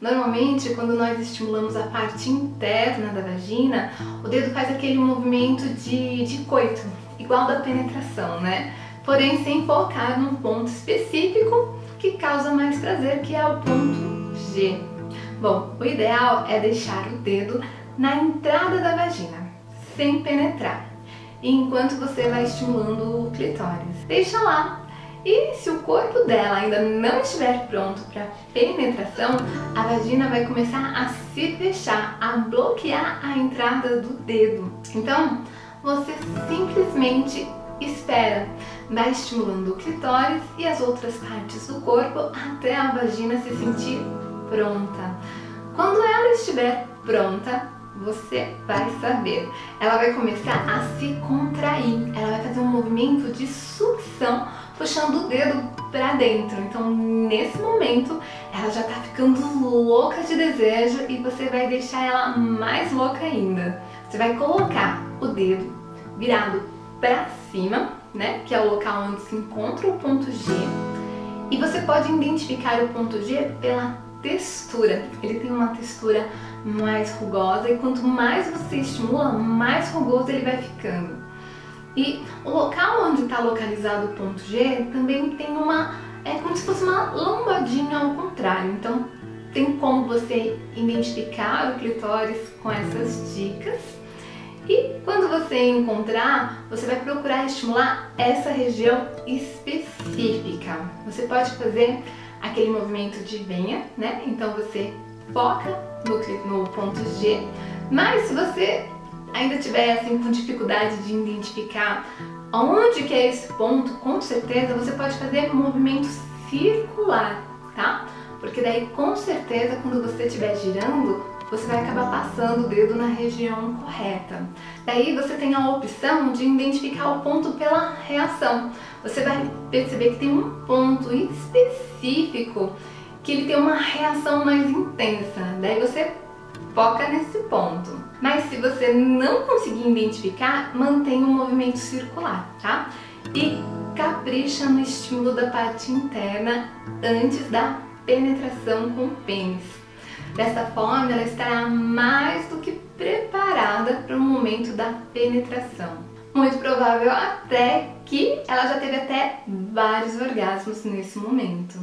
Normalmente, quando nós estimulamos a parte interna da vagina, o dedo faz aquele movimento de, de coito, igual da penetração, né? Porém, sem focar num ponto específico que causa mais prazer, que é o ponto G. Bom, o ideal é deixar o dedo na entrada da vagina, sem penetrar, enquanto você vai estimulando o clitóris. Deixa lá. E se o corpo dela ainda não estiver pronto para penetração, a vagina vai começar a se fechar, a bloquear a entrada do dedo. Então, você simplesmente espera, vai estimulando o clitóris e as outras partes do corpo até a vagina se sentir pronta. Quando ela estiver pronta, você vai saber. Ela vai começar a se contrair, ela vai fazer um movimento de sucção, puxando o dedo para dentro. Então, nesse momento, ela já tá ficando louca de desejo e você vai deixar ela mais louca ainda. Você vai colocar o dedo virado para cima, né, que é o local onde se encontra o ponto G. E você pode identificar o ponto G pela textura. Ele tem uma textura mais rugosa e quanto mais você estimula, mais rugoso ele vai ficando. E o local onde está localizado o ponto G também tem uma, é como se fosse uma lombadinha ao contrário. Então tem como você identificar o clitóris com essas dicas. E quando você encontrar, você vai procurar estimular essa região específica. Você pode fazer aquele movimento de venha, né? Então você foca no, no ponto G, mas se você ainda tiver assim com dificuldade de identificar onde que é esse ponto, com certeza você pode fazer movimento circular, tá? Porque daí com certeza quando você estiver girando, você vai acabar passando o dedo na região correta. Daí você tem a opção de identificar o ponto pela reação. Você vai perceber que tem um ponto específico que ele tem uma reação mais intensa. Daí você foca nesse ponto. Mas se você não conseguir identificar, mantenha o um movimento circular, tá? E capricha no estímulo da parte interna antes da penetração com o pênis. Dessa forma, ela estará mais do que preparada para o momento da penetração. Muito provável até que ela já teve até vários orgasmos nesse momento.